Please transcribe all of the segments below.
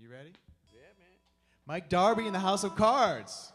You ready? Yeah, man. Mike Darby in the House of Cards.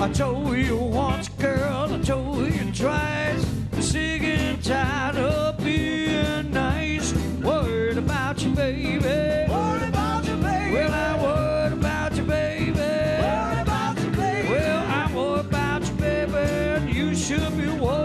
I told you once, girl, I told you twice. Sick and tired of being nice. Worried about you, baby. Worried about you, baby. Well, I'm worried about you, baby. Worried about you, baby. Well, I'm worried about you, baby. You should be worried